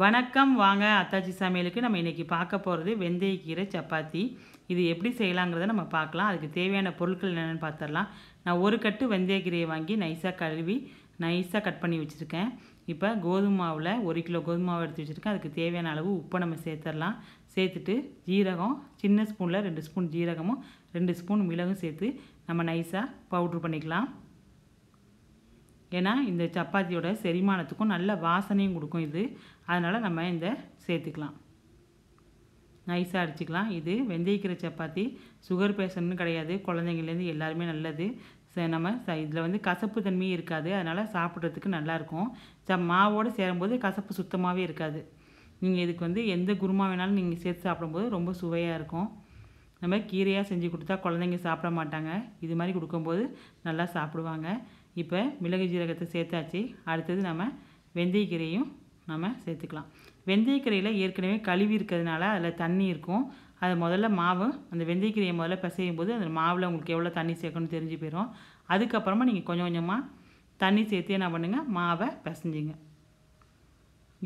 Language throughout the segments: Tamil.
வணக்கம் வாங்க. அத்தாச்சி சமையலுக்கு நம்ம இன்றைக்கி பார்க்க போகிறது வெந்தயக்கீரை சப்பாத்தி. இது எப்படி செய்யலாங்கிறத நம்ம பார்க்கலாம். அதுக்கு தேவையான பொருட்கள் என்னென்னு பார்த்துடலாம். நான் ஒரு கட்டு வெந்தயக்கீரையை வாங்கி நைஸாக கழுவி நைஸாக கட் பண்ணி வச்சுருக்கேன். இப்போ கோதுமை மாவில் ஒரு கிலோ கோதுமை மாவு எடுத்து வச்சுருக்கேன். அதுக்கு தேவையான அளவு உப்பை நம்ம சேர்த்துடலாம். சேர்த்துட்டு ஜீரகம் சின்ன ஸ்பூனில் ரெண்டு ஸ்பூன் ஜீரகமும் ரெண்டு ஸ்பூன் மிளகும் சேர்த்து நம்ம நைஸாக பவுட்ரு பண்ணிக்கலாம். ஏன்னா இந்த சப்பாத்தியோட செரிமானத்துக்கும் நல்ல வாசனையும் கொடுக்கும் இது. அதனால் நம்ம இந்த சேர்த்துக்கலாம். நைஸாக அடிச்சுக்கலாம். இது வெந்தயக்கீரை சப்பாத்தி. சுகர் பேஷண்ட்னு கிடையாது. குழந்தைங்கள்லேருந்து எல்லாருமே நல்லது. ச நம்ம ச இதில் வந்து கசப்பு தன்மையும் இருக்காது. அதனால் சாப்பிட்றதுக்கு நல்லாயிருக்கும். ச மாவோடு சேரும்போது கசப்பு சுத்தமாகவே இருக்காது. நீங்கள் இதுக்கு வந்து எந்த குருமா வேணாலும் நீங்கள் சேர்த்து சாப்பிடும்போது ரொம்ப சுவையாக இருக்கும். நம்ம கீரையாக செஞ்சு கொடுத்தா குழந்தைங்க சாப்பிட மாட்டாங்க. இது மாதிரி கொடுக்கும்போது நல்லா சாப்பிடுவாங்க. இப்போ மிளகு ஜீரகத்தை சேர்த்தாச்சு. அடுத்தது நம்ம வெந்தயக்கீரையும் நம்ம சேர்த்துக்கலாம். வெந்தயக்கீரையில் ஏற்கனவே கழுவி இருக்கிறதுனால அதில் தண்ணி இருக்கும். அது முதல்ல மாவு அந்த வெந்தயக்கீரையை முதல்ல பிசையும் போது அந்த மாவில் உங்களுக்கு எவ்வளோ தண்ணி சேர்க்கணும்னு தெரிஞ்சு போயிடும் அதுக்கப்புறமா நீங்கள் கொஞ்சம் கொஞ்சமாக தண்ணி சேர்த்து என்ன பண்ணுங்கள் மாவை பிசைஞ்சிங்க.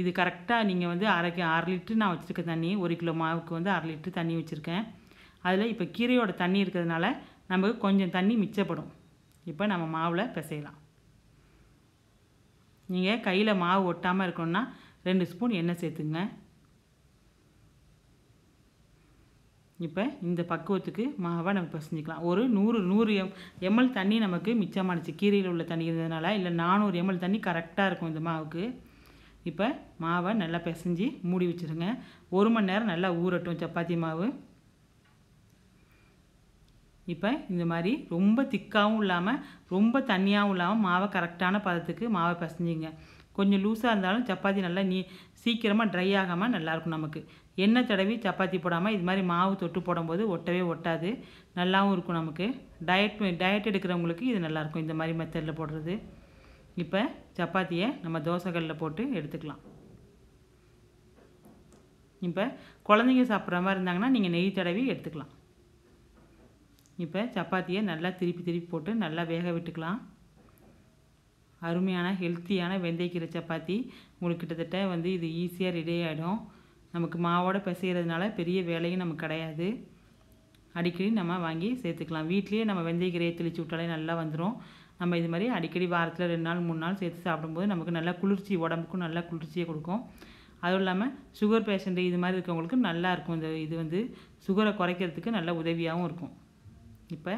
இது கரெக்டாக நீங்கள் வந்து அரைக்க அரை லிட்டரு நான் வச்சுருக்க தண்ணி ஒரு கிலோ மாவுக்கு வந்து அரை லிட்டரு தண்ணி வச்சுருக்கேன். அதில் இப்போ கீரையோட தண்ணி இருக்கிறதுனால நமக்கு கொஞ்சம் தண்ணி மிச்சப்படும். இப்போ நம்ம மாவில் பிசையலாம். நீங்கள் கையில் மாவு ஒட்டாமல் இருக்கணும்னா ரெண்டு ஸ்பூன் எண்ணெய் சேர்த்துங்க. இப்போ இந்த பக்குவத்துக்கு மாவை நம்ம பிசைஞ்சிக்கலாம். ஒரு நூறு நூறு எம் எம்எல் தண்ணி நமக்கு மிச்சமானுச்சு. கீரையில் உள்ள தண்ணி இருந்ததுனால இல்லை நானூறு எம்எல் தண்ணி கரெக்டாக இருக்கும் இந்த மாவுக்கு. இப்போ மாவை நல்லா பிசைஞ்சு மூடி வச்சுருங்க. ஒரு மணி நேரம் நல்லா ஊறட்டும் சப்பாத்தி மாவு. இப்போ இந்த மாதிரி ரொம்ப திக்காகவும் இல்லாமல் ரொம்ப தண்ணியாகவும் இல்லாமல் மாவை கரெக்டான பதத்துக்கு மாவை பிசைஞ்சிங்க. கொஞ்சம் லூஸாக இருந்தாலும் சப்பாத்தி நல்லா நீ சீக்கிரமாக ட்ரை ஆகாமல் நல்லாயிருக்கும் நமக்கு. எண்ணெய் தடவி சப்பாத்தி போடாமல் இது மாதிரி மாவு தொட்டு போடும்போது ஒட்டவே ஒட்டாது. நல்லாவும் இருக்கும் நமக்கு. டயட் டயட் எடுக்கிறவங்களுக்கு இது நல்லாயிருக்கும் இந்த மாதிரி மெத்தடில் போடுறது. இப்போ சப்பாத்தியை நம்ம தோசைகளில் போட்டு எடுத்துக்கலாம். இப்போ குழந்தைங்க சாப்பிட்ற மாதிரி இருந்தாங்கன்னா நீங்கள் நெய் தடவி எடுத்துக்கலாம். இப்போ சப்பாத்தியை நல்லா திருப்பி திருப்பி போட்டு நல்லா வேக விட்டுக்கலாம். அருமையான ஹெல்த்தியான வெந்தயக்கீரை சப்பாத்தி உங்களுக்கு கிட்டத்தட்ட வந்து இது ஈஸியாக ரெடி ஆகிடும் நமக்கு மாவோட பிசைகிறதுனால பெரிய வேலையும் நமக்கு கிடையாது. அடிக்கடி நம்ம வாங்கி சேர்த்துக்கலாம். வீட்லேயே நம்ம வெந்தயக்கீரையை தெளித்து விட்டாலே நல்லா வந்துடும் நம்ம இது மாதிரி அடிக்கடி வாரத்தில் ரெண்டு நாள் மூணு நாள் சேர்த்து சாப்பிடும்போது நமக்கு நல்லா குளிர்ச்சி உடம்புக்கும் நல்லா குளிர்ச்சியை கொடுக்கும். அதுவும் இல்லாமல் சுகர் பேஷண்ட்டு இது மாதிரி இருக்கவங்களுக்கு நல்லா இருக்கும். இந்த இது வந்து சுகரை குறைக்கிறதுக்கு நல்ல உதவியாகவும் இருக்கும். இப்போ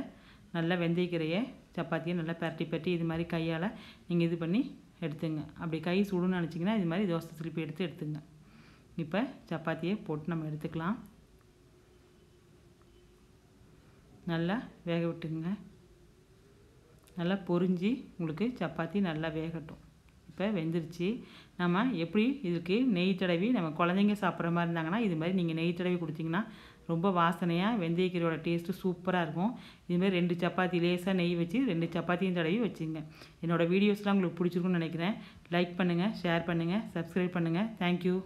நல்லா வெந்தயக்கீரையை சப்பாத்தியை நல்லா பரட்டி பரட்டி இது மாதிரி கையால் நீங்கள் இது பண்ணி எடுத்துங்க. அப்படி கை சுடுன்னு நினச்சிங்கன்னா இது மாதிரி தோசை திருப்பி எடுத்து எடுத்துங்க. இப்போ சப்பாத்தியை போட்டு நம்ம எடுத்துக்கலாம். நல்லா வேக விட்டுங்க நல்லா பொரிஞ்சு உங்களுக்கு சப்பாத்தி நல்லா வேகட்டும். இப்போ வெந்துருச்சு. நம்ம எப்படி இதுக்கு நெய் தடவி நம்ம குழந்தைங்க சாப்பிட்ற மாதிரி இருந்தாங்கன்னா இது மாதிரி நீங்கள் நெய் தடவி கொடுத்தீங்கன்னா ரொம்ப வாசனையாக வெந்தயக்கீரையோட டேஸ்ட்டு சூப்பராக இருக்கும். இதுமாதிரி ரெண்டு சப்பாத்தி லேசாக நெய் வச்சு ரெண்டு சப்பாத்தியும் தடவி வச்சுங்க. என்னோடய வீடியோஸ்லாம் உங்களுக்கு பிடிச்சிருக்குன்னு நினைக்கிறேன். லைக் பண்ணுங்கள் ஷேர் பண்ணுங்கள் சப்ஸ்கிரைப் பண்ணுங்கள் தேங்க்யூ